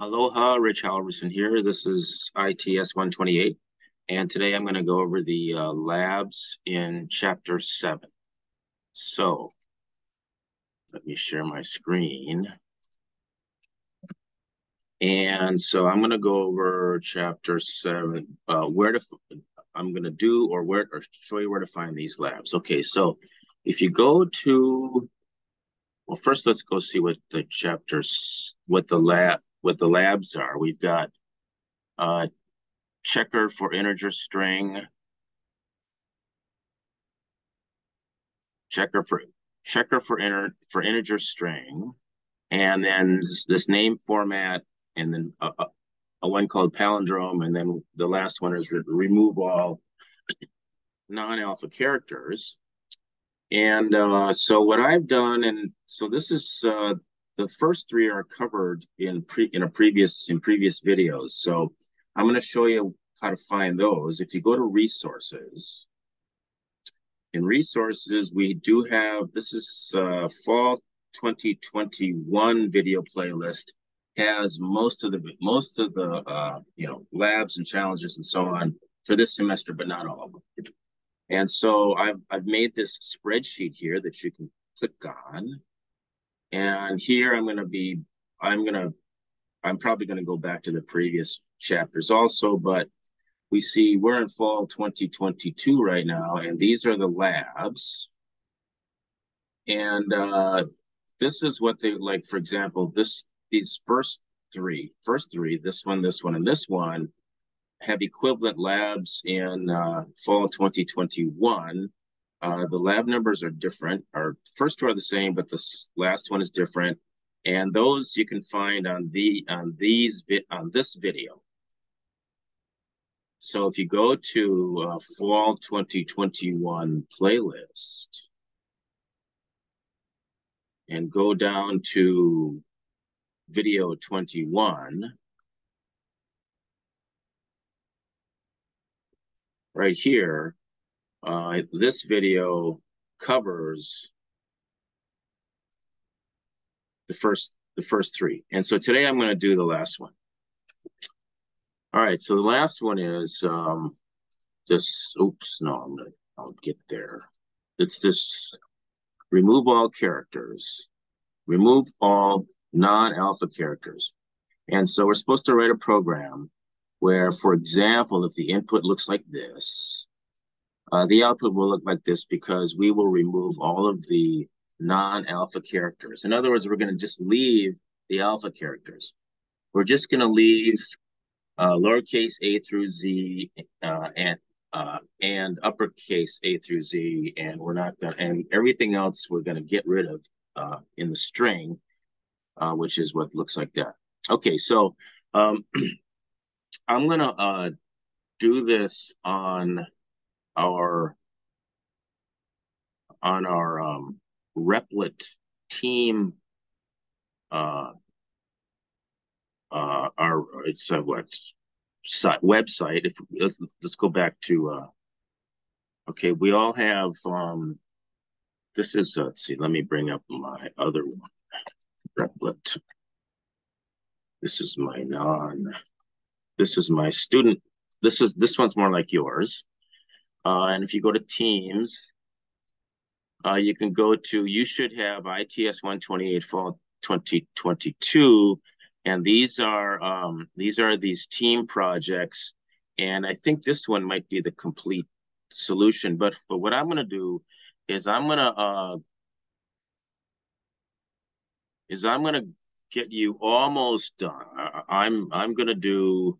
Aloha, Rich Halverson here. This is ITS 128, and today I'm going to go over the uh, labs in Chapter 7. So, let me share my screen. And so I'm going to go over Chapter 7, uh, where to, I'm going to do or where, or show you where to find these labs. Okay, so if you go to well, first let's go see what the chapters, what the lab, what the labs are. We've got uh, checker for integer string, checker for checker for inter for integer string, and then this, this name format, and then a, a, a, one called palindrome, and then the last one is re remove all non-alpha characters. And uh, so what I've done, and so this is uh, the first three are covered in pre in a previous in previous videos. So I'm going to show you how to find those. If you go to resources, in resources we do have this is uh, fall 2021 video playlist has most of the most of the uh, you know labs and challenges and so on for this semester, but not all of them. And so I've, I've made this spreadsheet here that you can click on. And here I'm going to be, I'm going to, I'm probably going to go back to the previous chapters also, but we see we're in fall 2022 right now, and these are the labs. And uh, this is what they like, for example, this these first three, first three, this one, this one, and this one have equivalent labs in uh, fall 2021. Uh, the lab numbers are different. Our first two are the same, but the last one is different. And those you can find on the on these on this video. So if you go to uh, fall 2021 playlist and go down to video 21, right here, uh, this video covers the first the first three. And so today I'm going to do the last one. All right, so the last one is um, this, oops, no, I'm gonna, I'll get there. It's this remove all characters, remove all non-alpha characters. And so we're supposed to write a program where, for example, if the input looks like this, uh, the output will look like this because we will remove all of the non-alpha characters. In other words, we're going to just leave the alpha characters. We're just going to leave uh, lowercase a through z uh, and uh, and uppercase a through z, and we're not going to, and everything else we're going to get rid of uh, in the string, uh, which is what looks like that. Okay, so um, I'm gonna uh, do this on our on our um, Replit team. Uh, uh, our it's a what site website. If let's let's go back to uh, okay, we all have um, this is uh, let's see. Let me bring up my other one, Replit. This is my non. This is my student. This is this one's more like yours. Uh, and if you go to Teams, uh, you can go to, you should have ITS 128 Fall 2022. And these are um, these are these team projects. And I think this one might be the complete solution. But, but what I'm going to do is I'm going to uh, is I'm going to get you almost done. I'm I'm going to do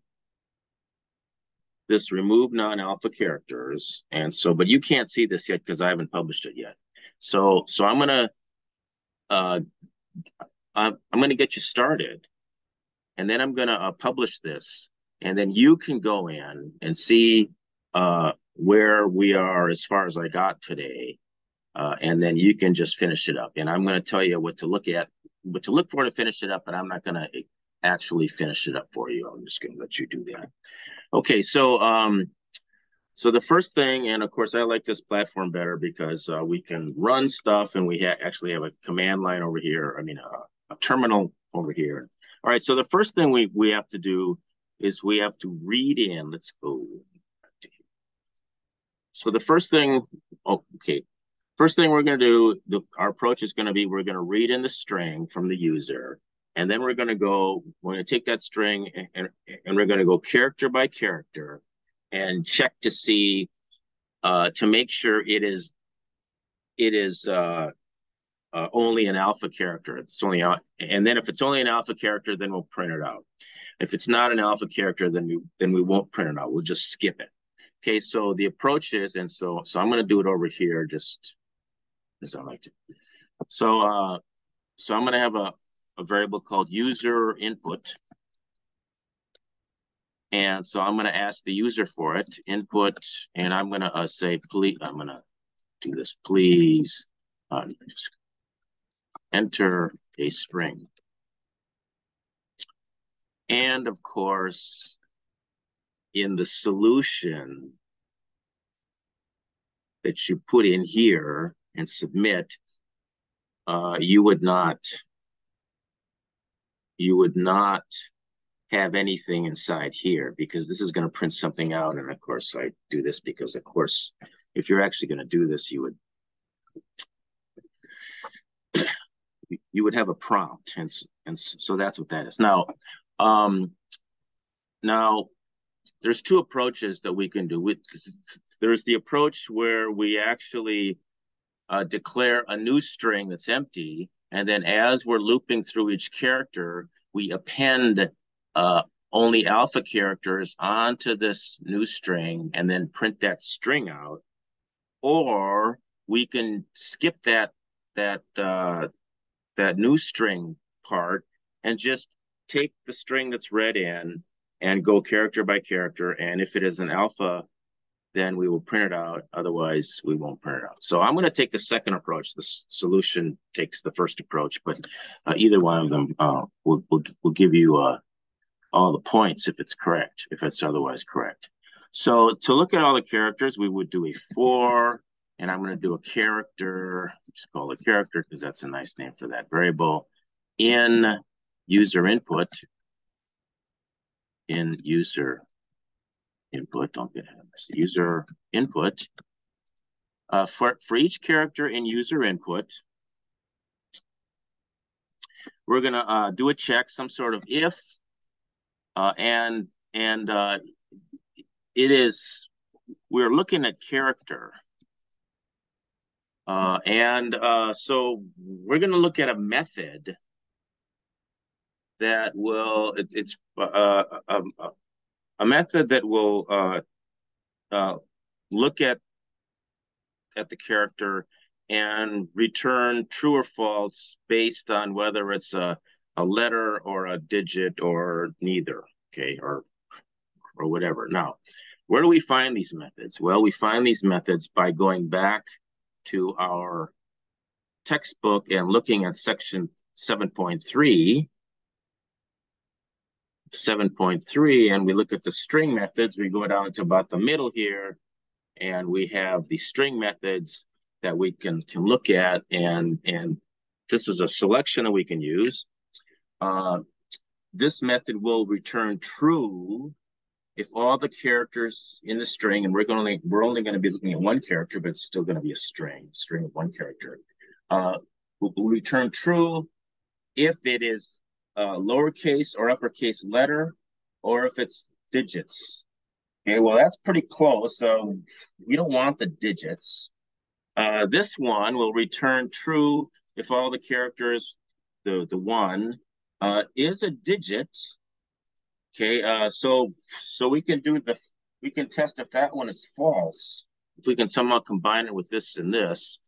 this remove non-alpha characters. And so, but you can't see this yet because I haven't published it yet. So, so I'm gonna, uh, I'm, I'm gonna get you started, and then I'm gonna uh, publish this, and then you can go in and see uh, where we are as far as I got today, uh, and then you can just finish it up. And I'm gonna tell you what to look at, what to look for to finish it up, but I'm not gonna actually finish it up for you. I'm just gonna let you do that. Okay, so um, so the first thing, and of course, I like this platform better because uh, we can run stuff, and we ha actually have a command line over here. I mean, uh, a terminal over here. All right, so the first thing we, we have to do is we have to read in. Let's go. So the first thing, oh, okay, first thing we're going to do, the, our approach is going to be we're going to read in the string from the user, and then we're going to go, we're going to take that string and, and, and we're going to go character by character and check to see, uh, to make sure it is, it is uh, uh, only an alpha character. It's only and then if it's only an alpha character, then we'll print it out. If it's not an alpha character, then we then we won't print it out. We'll just skip it. Okay, so the approach is, and so so I'm going to do it over here, just as I like to. So uh, so I'm going to have a a variable called user input. And so I'm going to ask the user for it, input, and I'm going to uh, say, please, I'm going to do this, please uh, enter a string. And of course, in the solution that you put in here and submit, uh, you would not you would not have anything inside here because this is going to print something out. And of course, I do this because, of course, if you're actually going to do this, you would you would have a prompt, and and so that's what that is. Now, um, now there's two approaches that we can do. With there's the approach where we actually uh, declare a new string that's empty, and then as we're looping through each character, we append uh, only alpha characters onto this new string and then print that string out. Or we can skip that that uh, that new string part and just take the string that's read in and go character by character. And if it is an alpha, then we will print it out. Otherwise, we won't print it out. So I'm going to take the second approach. The solution takes the first approach, but uh, either one of them uh, will, will, will give you uh, all the points if it's correct, if it's otherwise correct. So to look at all the characters, we would do a for, and I'm going to do a character, just call it character because that's a nice name for that variable, in user input, in user input, don't get user input. Uh, for, for each character in user input, we're to uh, do a check, some sort of if, uh, and and uh, it is, we're looking at character. Uh, and uh, so we're to look at a method that will, it, it's uh, a, a, method that will uh, uh, look at at the character and return true or false based on whether it's a, a letter or a digit or neither, okay, or or whatever. Now, where do we find these methods? Well, we find these methods by going back to our textbook and looking at section 7.3, 7.3, and we look at the string methods, we go down to about the middle here, and we have the string methods that we can, can look at, and, and this is a selection that we can use. Uh, this method will return true if all the characters in the string, and we're only we're only going to be looking at one character, but it's still going to be a string, string of one character, uh, will, will return true if it is a lowercase or uppercase letter, or if it's digits. Okay, well that's pretty close. So we don't want the digits. Uh, this one will return true if all the characters, the the one, uh, is a digit Okay, uh, so so we can do the we can test if that one is false. If we can somehow combine it with this and this.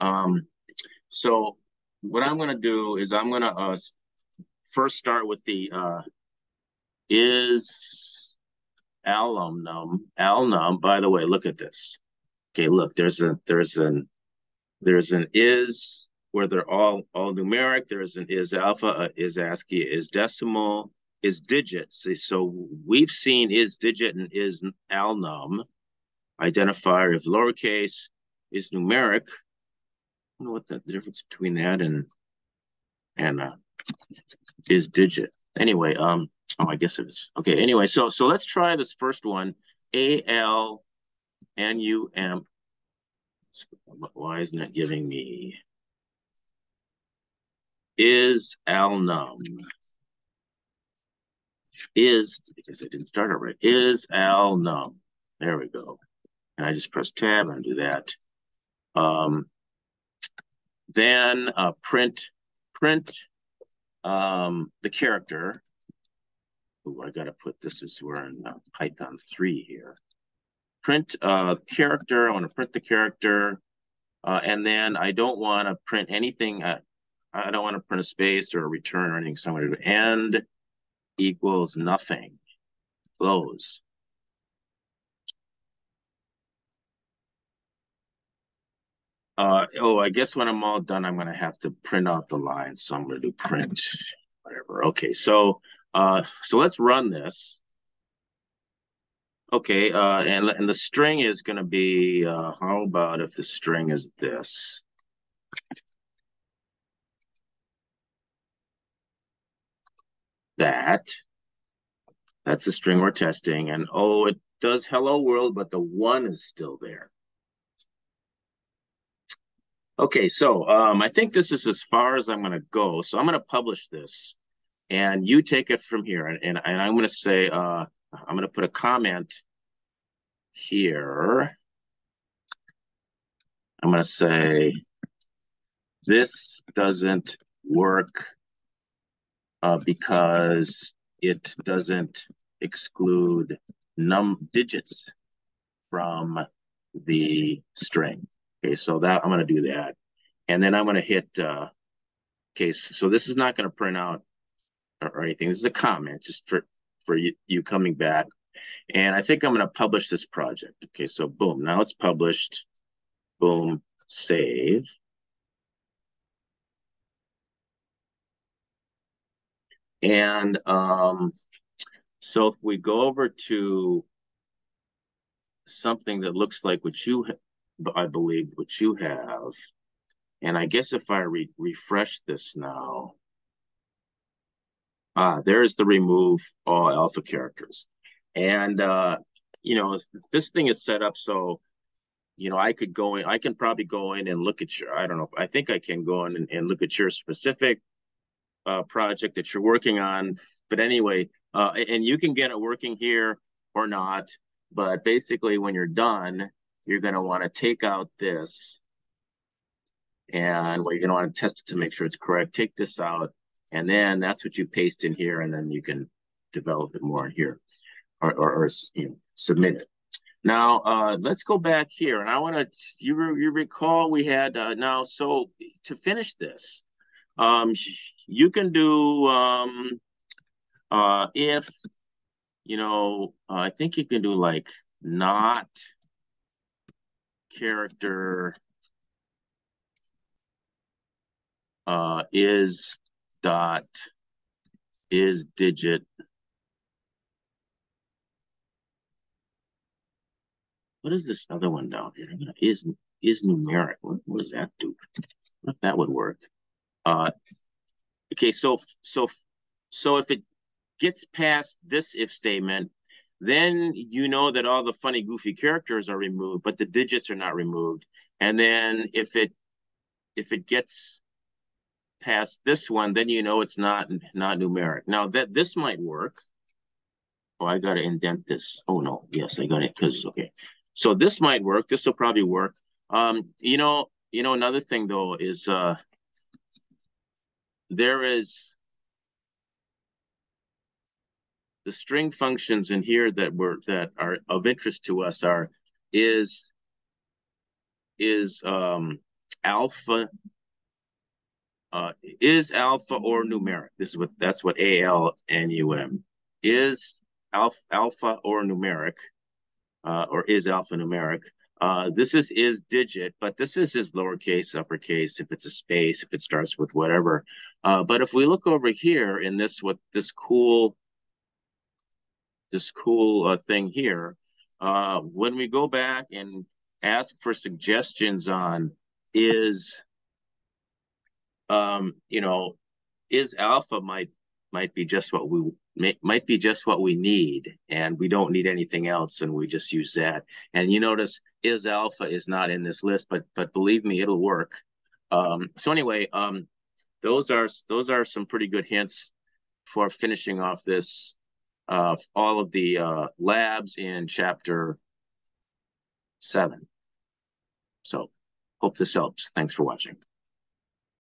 Um, so what I'm going to do is I'm going to uh, first start with the uh, is alumnum alnum. By the way, look at this. Okay, look, there's a there's an there's an is where they're all all numeric. There's an is alpha, is ASCII, is decimal, is digits. So we've seen is digit and is alnum identifier if lowercase is numeric. I don't know what the difference between that and and uh, is digit. Anyway, um, oh, I guess it was okay. Anyway, so so let's try this first one. A L N U M. Why isn't it giving me? Is alnum is because I didn't start it right. Is alnum. There we go. And I just press tab and do that. Um, then uh, print print um, the character. Ooh, I got to put this as we're in uh, Python 3 here. Print uh, character. I want to print the character. Uh, and then I don't want to print anything. I don't want to print a space or a return or anything. So I'm going to do end equals nothing. Close. Uh, oh, I guess when I'm all done, I'm going to have to print out the lines. So I'm going to do print, whatever. Okay, so uh, so let's run this. Okay, uh, and, and the string is going to be, uh, how about if the string is this? That. That's the string we're testing. And oh, it does hello world, but the one is still there. Okay, so um, I think this is as far as I'm going to go. So I'm going to publish this, and you take it from here. And, and, and I'm going to say, uh, I'm going to put a comment here. I'm going to say, this doesn't work uh, because it doesn't exclude num digits from the string. Okay, so that I'm going to do that. And then I'm going to hit, uh, okay, so this is not going to print out or, or, anything. This is a comment just for, for you, you coming back. And I think I'm going to publish this project. Okay, so boom, now it's published. Boom, save. And um, so if we go over to something that looks like what you, I believe, what you have, and I guess if I re refresh this now, ah, there's the remove all alpha characters. And, uh, you know, this thing is set up so, you know, I could go in, I can probably go in and look at your, I don't know, I think I can go in and, and look at your specific uh, project that you're working on. But anyway, uh, and you can get it working here or not. But basically, when you're done, you're going to want to take out this. And what you're going to want to test it to make sure it's correct. Take this out. And then that's what you paste in here. And then you can develop it more in here or, or, or you know, submit it. Now, uh, let's go back here. And I want to, you, you recall we had, uh, now, so to finish this, um, you can do um, uh, if, you know, uh, I think you can do like not character uh, is dot is digit what is this other one down here? Is is numeric. What, what does that do? What that would work? Uh, okay, so so so if it gets past this if statement, then you know that all the funny, goofy characters are removed, but the digits are not removed. And then if it if it gets past this one, then you know it's not not numeric. Now that this might work. Oh, I gotta indent this. Oh no, yes, I got it because okay. So this might work. This will probably work. Um, you know, you know, another thing though is uh there is the string functions in here that were that are of interest to us are is is um alpha uh is alpha or numeric? This is what that's what a l n u m. Is alpha alpha or numeric uh or is alpha numeric? Uh, this is is digit, but this is his lowercase, uppercase, if it's a space, if it starts with whatever. Uh, but if we look over here in this, what this cool, this cool uh, thing here, uh, when we go back and ask for suggestions on is, um, you know, is alpha might might be just what we may, might be just what we need and we don't need anything else and we just use that. And you notice is alpha is not in this list but but believe me it'll work. Um, so anyway um, those are those are some pretty good hints for finishing off this uh, all of the uh, labs in chapter seven. So hope this helps. Thanks for watching